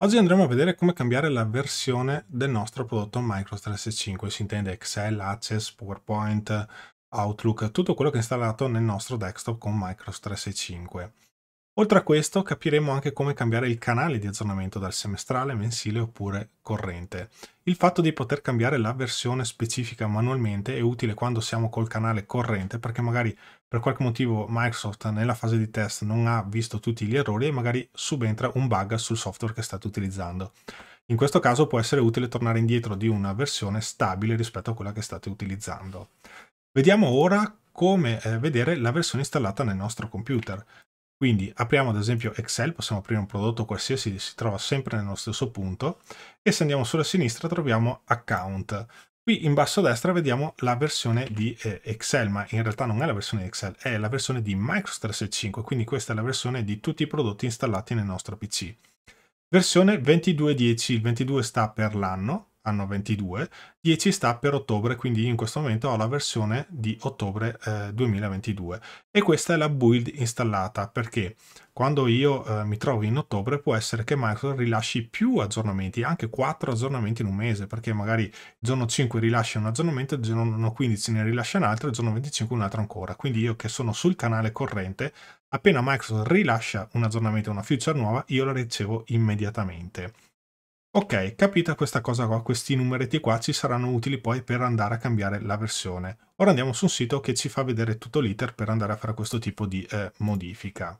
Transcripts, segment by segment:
Oggi andremo a vedere come cambiare la versione del nostro prodotto Microsoft 365, si intende Excel, Access, PowerPoint, Outlook, tutto quello che è installato nel nostro desktop con Microsoft 365. Oltre a questo capiremo anche come cambiare il canale di aggiornamento dal semestrale, mensile oppure corrente. Il fatto di poter cambiare la versione specifica manualmente è utile quando siamo col canale corrente perché magari per qualche motivo Microsoft nella fase di test non ha visto tutti gli errori e magari subentra un bug sul software che state utilizzando. In questo caso può essere utile tornare indietro di una versione stabile rispetto a quella che state utilizzando. Vediamo ora come eh, vedere la versione installata nel nostro computer. Quindi apriamo ad esempio Excel, possiamo aprire un prodotto qualsiasi, si trova sempre nello stesso punto e se andiamo sulla sinistra troviamo Account. Qui in basso a destra vediamo la versione di eh, Excel, ma in realtà non è la versione di Excel, è la versione di Microsoft 365, quindi questa è la versione di tutti i prodotti installati nel nostro PC. Versione 2210, il 22 sta per l'anno, anno 22, 10 sta per ottobre, quindi in questo momento ho la versione di ottobre eh, 2022 e questa è la build installata perché quando io eh, mi trovo in ottobre può essere che Microsoft rilasci più aggiornamenti, anche 4 aggiornamenti in un mese, perché magari il giorno 5 rilascia un aggiornamento, il giorno 15 ne rilascia un altro, il giorno 25 un altro ancora. Quindi io che sono sul canale corrente, appena Microsoft rilascia un aggiornamento, una feature nuova, io la ricevo immediatamente. Ok, capita questa cosa qua, questi numeretti qua ci saranno utili poi per andare a cambiare la versione. Ora andiamo su un sito che ci fa vedere tutto l'iter per andare a fare questo tipo di eh, modifica.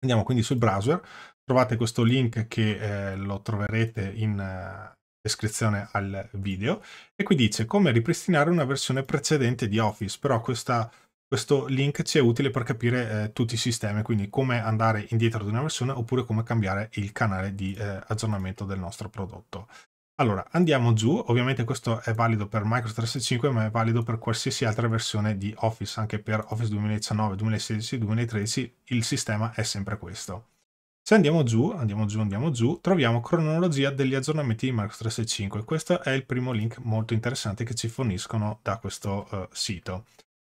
Andiamo quindi sul browser, trovate questo link che eh, lo troverete in uh, descrizione al video e qui dice come ripristinare una versione precedente di Office, però questa questo link ci è utile per capire eh, tutti i sistemi, quindi come andare indietro di una versione oppure come cambiare il canale di eh, aggiornamento del nostro prodotto. Allora, andiamo giù, ovviamente questo è valido per Microsoft 365, ma è valido per qualsiasi altra versione di Office, anche per Office 2019, 2016, 2013, il sistema è sempre questo. Se andiamo giù, andiamo giù, andiamo giù, troviamo cronologia degli aggiornamenti di Microsoft 365. Questo è il primo link molto interessante che ci forniscono da questo uh, sito.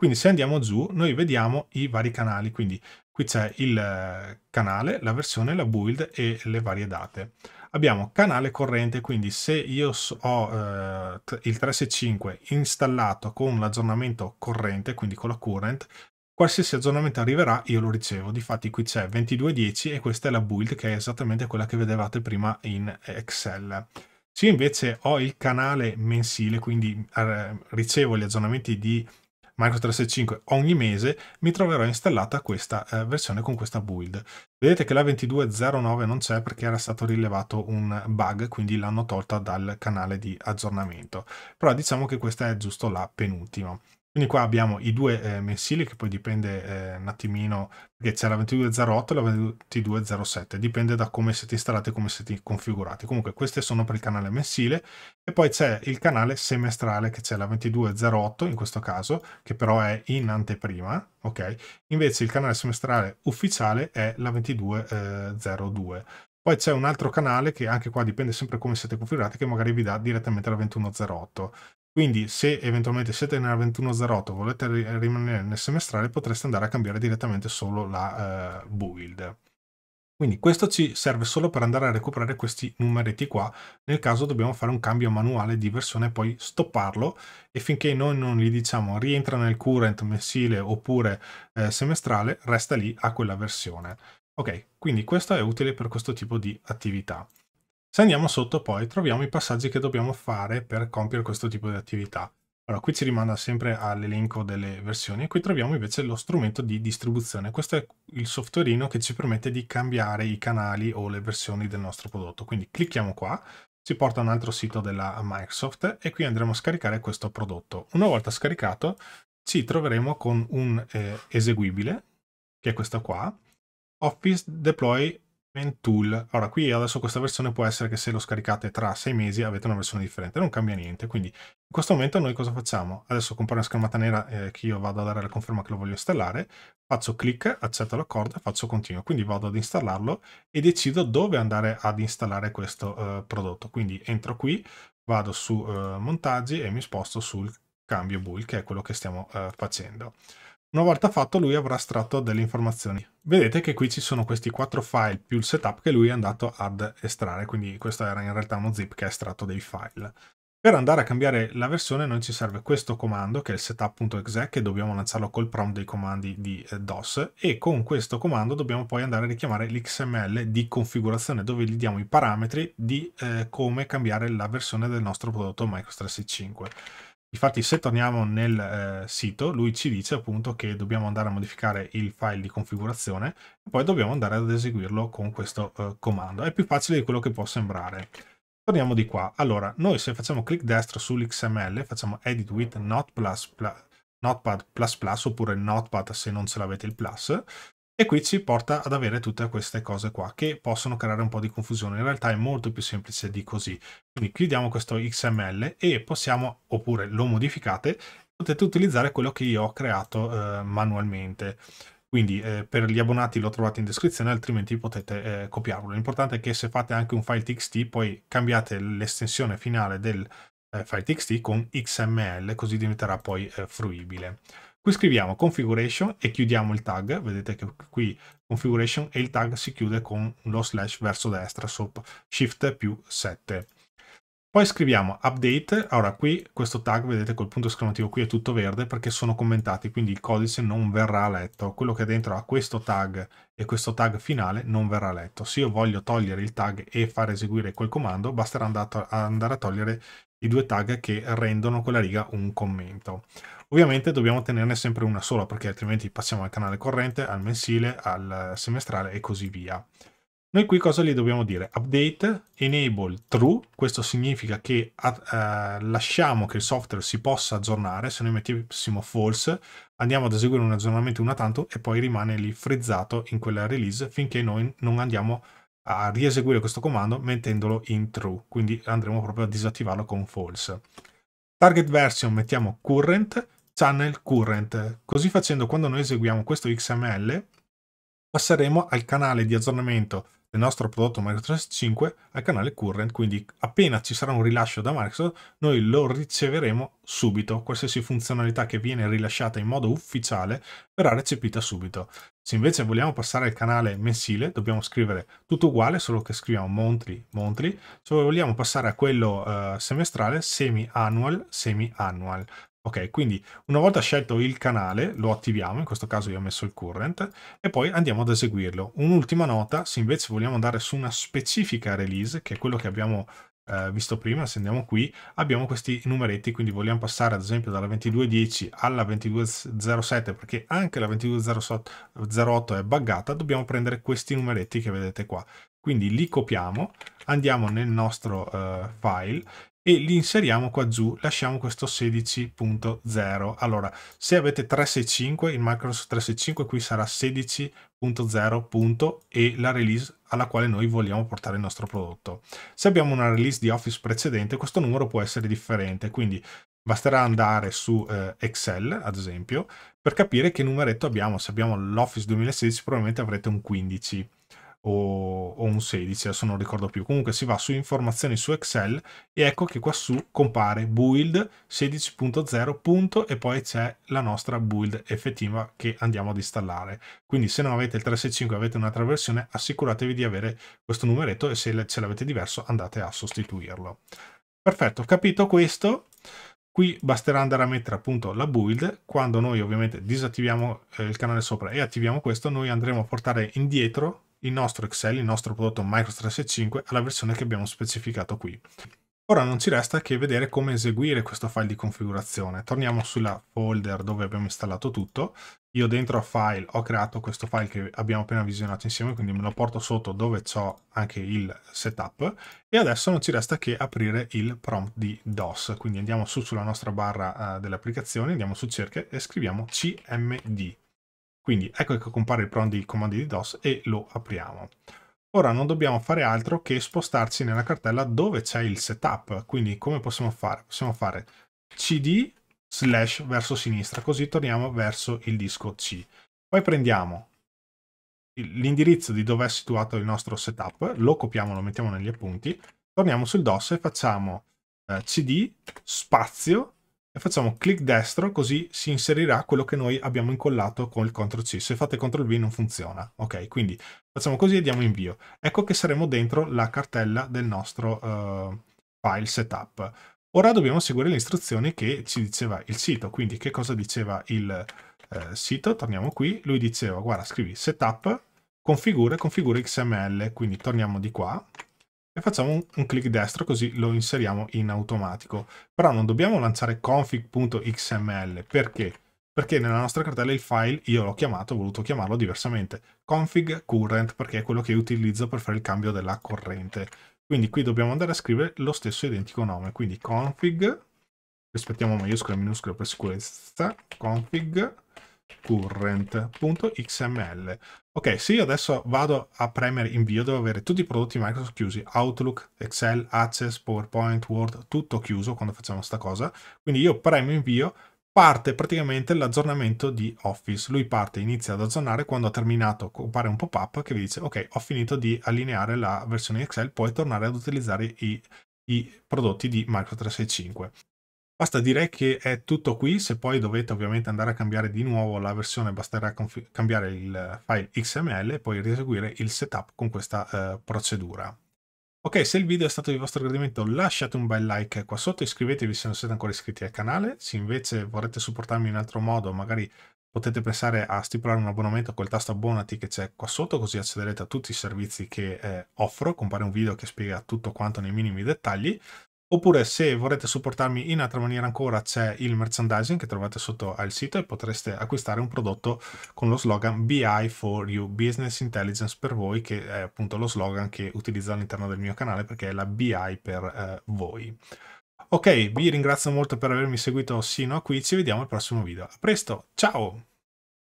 Quindi se andiamo giù, noi vediamo i vari canali, quindi qui c'è il eh, canale, la versione, la build e le varie date. Abbiamo canale corrente, quindi se io ho eh, il 365 installato con l'aggiornamento corrente, quindi con la current, qualsiasi aggiornamento arriverà io lo ricevo. Difatti qui c'è 2210 e questa è la build che è esattamente quella che vedevate prima in Excel. Se invece ho il canale mensile, quindi eh, ricevo gli aggiornamenti di Microsoft 365 ogni mese mi troverò installata questa eh, versione con questa build. Vedete che la 2209 non c'è perché era stato rilevato un bug, quindi l'hanno tolta dal canale di aggiornamento. Però diciamo che questa è giusto la penultima. Quindi qua abbiamo i due eh, mensili che poi dipende eh, un attimino, perché c'è la 2208 e la 2207, dipende da come siete installati e come siete configurati. Comunque queste sono per il canale mensile e poi c'è il canale semestrale che c'è la 2208 in questo caso, che però è in anteprima, ok? Invece il canale semestrale ufficiale è la 2202. Poi c'è un altro canale che anche qua dipende sempre come siete configurati, che magari vi dà direttamente la 2108. Quindi se eventualmente siete nella 2108 e volete rimanere nel semestrale potreste andare a cambiare direttamente solo la uh, build. Quindi questo ci serve solo per andare a recuperare questi numeretti qua, nel caso dobbiamo fare un cambio manuale di versione e poi stopparlo e finché noi non gli diciamo rientra nel current mensile oppure eh, semestrale, resta lì a quella versione. Ok, quindi questo è utile per questo tipo di attività. Se andiamo sotto poi troviamo i passaggi che dobbiamo fare per compiere questo tipo di attività. Allora, qui ci rimanda sempre all'elenco delle versioni e qui troviamo invece lo strumento di distribuzione. Questo è il softwareino che ci permette di cambiare i canali o le versioni del nostro prodotto. Quindi clicchiamo qua, ci porta a un altro sito della Microsoft e qui andremo a scaricare questo prodotto. Una volta scaricato ci troveremo con un eh, eseguibile, che è questo qua, Office Deploy Tool. Allora, qui adesso questa versione può essere che se lo scaricate tra sei mesi avete una versione differente, non cambia niente. Quindi in questo momento noi cosa facciamo? Adesso compare una schermata nera eh, che io vado a dare la conferma che lo voglio installare, faccio clic, accetto l'accordo e faccio continuo. Quindi vado ad installarlo e decido dove andare ad installare questo uh, prodotto. Quindi entro qui, vado su uh, montaggi e mi sposto sul cambio build, che è quello che stiamo uh, facendo. Una volta fatto lui avrà estratto delle informazioni. Vedete che qui ci sono questi quattro file più il setup che lui è andato ad estrarre, quindi questo era in realtà uno zip che ha estratto dei file. Per andare a cambiare la versione noi ci serve questo comando che è il setup.exe che dobbiamo lanciarlo col prompt dei comandi di eh, DOS e con questo comando dobbiamo poi andare a richiamare l'XML di configurazione dove gli diamo i parametri di eh, come cambiare la versione del nostro prodotto Microsoft 365. Infatti se torniamo nel eh, sito lui ci dice appunto che dobbiamo andare a modificare il file di configurazione e poi dobbiamo andare ad eseguirlo con questo eh, comando. È più facile di quello che può sembrare. Torniamo di qua. Allora, noi se facciamo clic destro sull'XML, facciamo edit with notepad oppure notepad se non ce l'avete il plus, e qui ci porta ad avere tutte queste cose qua che possono creare un po' di confusione. In realtà è molto più semplice di così. Quindi chiudiamo questo XML e possiamo, oppure lo modificate, potete utilizzare quello che io ho creato eh, manualmente. Quindi eh, per gli abbonati lo trovate in descrizione, altrimenti potete eh, copiarlo. L'importante è che se fate anche un file txt, poi cambiate l'estensione finale del eh, file txt con XML, così diventerà poi eh, fruibile. Qui scriviamo configuration e chiudiamo il tag, vedete che qui configuration e il tag si chiude con lo slash verso destra, sotto shift più 7. Poi scriviamo update, ora qui questo tag, vedete col punto esclamativo qui è tutto verde perché sono commentati, quindi il codice non verrà letto. Quello che dentro ha questo tag e questo tag finale non verrà letto. Se io voglio togliere il tag e far eseguire quel comando, basterà andare a togliere i due tag che rendono quella riga un commento. Ovviamente dobbiamo tenerne sempre una sola perché altrimenti passiamo al canale corrente, al mensile, al semestrale e così via. Noi qui cosa gli dobbiamo dire? Update enable true, questo significa che eh, lasciamo che il software si possa aggiornare, se noi mettessimo false andiamo ad eseguire un aggiornamento una tanto e poi rimane lì frizzato in quella release finché noi non andiamo a rieseguire questo comando mettendolo in true, quindi andremo proprio a disattivarlo con false. Target version mettiamo current, channel current. Così facendo, quando noi eseguiamo questo XML, passeremo al canale di aggiornamento del nostro prodotto Microsoft 5 al canale current, quindi appena ci sarà un rilascio da Microsoft, noi lo riceveremo subito. Qualsiasi funzionalità che viene rilasciata in modo ufficiale verrà recepita subito. Se invece vogliamo passare al canale mensile, dobbiamo scrivere tutto uguale, solo che scriviamo monthly, monthly. Se vogliamo passare a quello uh, semestrale, semi-annual, semi-annual. Ok, quindi una volta scelto il canale lo attiviamo, in questo caso io ho messo il current, e poi andiamo ad eseguirlo. Un'ultima nota, se invece vogliamo andare su una specifica release, che è quello che abbiamo eh, visto prima, se andiamo qui, abbiamo questi numeretti, quindi vogliamo passare ad esempio dalla 2210 alla 2207, perché anche la 2208 è buggata, dobbiamo prendere questi numeretti che vedete qua. Quindi li copiamo, andiamo nel nostro uh, file e li inseriamo qua giù, lasciamo questo 16.0. Allora, se avete 365, il Microsoft 365 qui sarà 16.0. e la release alla quale noi vogliamo portare il nostro prodotto. Se abbiamo una release di Office precedente, questo numero può essere differente, quindi basterà andare su eh, Excel, ad esempio, per capire che numeretto abbiamo. Se abbiamo l'Office 2016 probabilmente avrete un 15 o, o, un 16, adesso non ricordo più. Comunque si va su informazioni su Excel e ecco che qua su compare build 16.0 e poi c'è la nostra build effettiva che andiamo ad installare. Quindi se non avete il 365 e avete un'altra versione, assicuratevi di avere questo numeretto e se ce l'avete diverso andate a sostituirlo. Perfetto, capito questo? Qui basterà andare a mettere appunto la build, quando noi ovviamente disattiviamo eh, il canale sopra e attiviamo questo, noi andremo a portare indietro il nostro Excel, il nostro prodotto Microsoft 365 alla versione che abbiamo specificato qui. Ora non ci resta che vedere come eseguire questo file di configurazione. Torniamo sulla folder dove abbiamo installato tutto. Io dentro a file ho creato questo file che abbiamo appena visionato insieme, quindi me lo porto sotto dove ho anche il setup e adesso non ci resta che aprire il prompt di DOS. Quindi andiamo su sulla nostra barra uh, delle applicazioni, andiamo su cerca e scriviamo cmd. Quindi ecco che compare il prompt di comandi di DOS e lo apriamo. Ora non dobbiamo fare altro che spostarci nella cartella dove c'è il setup. Quindi come possiamo fare? Possiamo fare cd slash verso sinistra, così torniamo verso il disco C. Poi prendiamo l'indirizzo di dove è situato il nostro setup, lo copiamo, lo mettiamo negli appunti, torniamo sul DOS e facciamo eh, cd spazio e facciamo clic destro così si inserirà quello che noi abbiamo incollato con il CTRL C. Se fate CTRL V non funziona. Ok, quindi facciamo così e diamo invio. Ecco che saremo dentro la cartella del nostro uh, file setup. Ora dobbiamo seguire le istruzioni che ci diceva il sito, quindi che cosa diceva il eh, sito? Torniamo qui, lui diceva, guarda, scrivi setup, configura, configura XML, quindi torniamo di qua e facciamo un, un clic destro così lo inseriamo in automatico. Però non dobbiamo lanciare config.xml, perché? Perché nella nostra cartella il file io l'ho chiamato, ho voluto chiamarlo diversamente, config current, perché è quello che utilizzo per fare il cambio della corrente. Quindi qui dobbiamo andare a scrivere lo stesso identico nome, quindi config, rispettiamo maiuscole e minuscole per sicurezza, config current.xml. Ok, se io adesso vado a premere invio, devo avere tutti i prodotti Microsoft chiusi, Outlook, Excel, Access, PowerPoint, Word, tutto chiuso quando facciamo questa cosa. Quindi io premo invio, parte praticamente l'aggiornamento di Office. Lui parte, inizia ad aggiornare, quando ha terminato compare un pop-up che vi dice ok, ho finito di allineare la versione Excel, puoi tornare ad utilizzare i, i prodotti di Microsoft 365. Basta, direi che è tutto qui, se poi dovete ovviamente andare a cambiare di nuovo la versione basterà cambiare il file XML e poi rieseguire il setup con questa uh, procedura. Ok, se il video è stato di vostro gradimento lasciate un bel like qua sotto, iscrivetevi se non siete ancora iscritti al canale, se invece vorrete supportarmi in altro modo magari potete pensare a stipulare un abbonamento col tasto abbonati che c'è qua sotto così accederete a tutti i servizi che eh, offro, compare un video che spiega tutto quanto nei minimi dettagli Oppure se vorrete supportarmi in altra maniera ancora c'è il merchandising che trovate sotto al sito e potreste acquistare un prodotto con lo slogan BI for you, Business Intelligence per voi, che è appunto lo slogan che utilizzo all'interno del mio canale perché è la BI per eh, voi. Ok, vi ringrazio molto per avermi seguito sino a qui, ci vediamo al prossimo video. A presto, ciao!